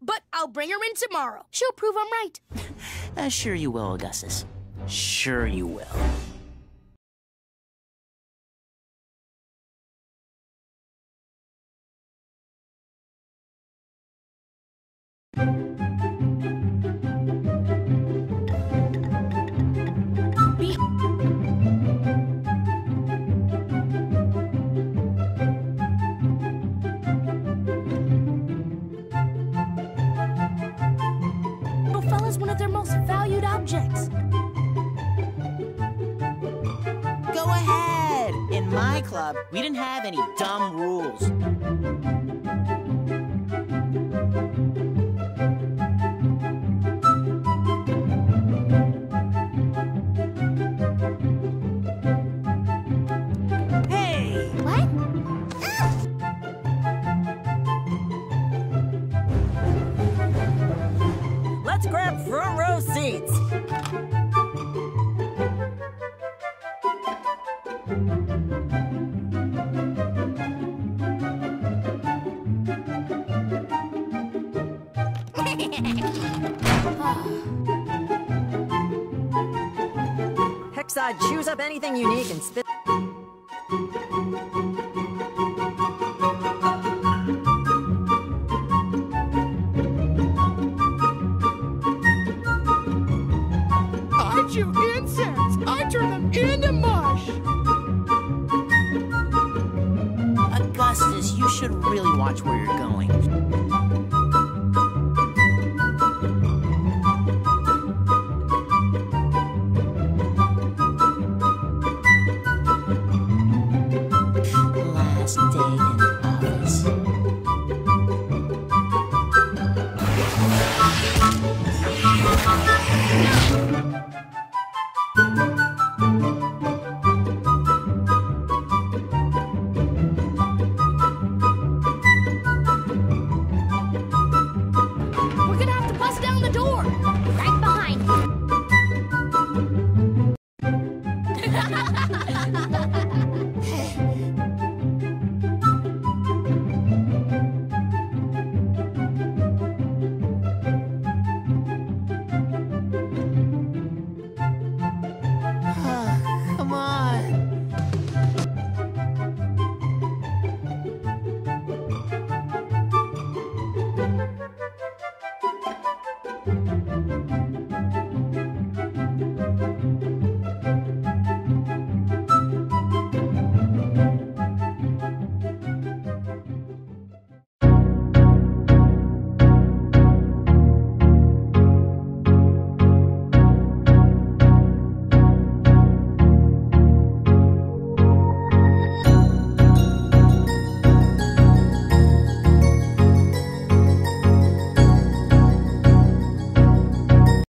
But I'll bring her in tomorrow. She'll prove I'm right. Uh, sure you will, Augustus. Sure you will. Be fella's one of their most valued objects. Go ahead! In my club, we didn't have any dumb rules. Let's grab front row seats. Hexside, choose up anything unique and spit. Chew insects. I turn them into mush. Augustus, you should really watch where you're going.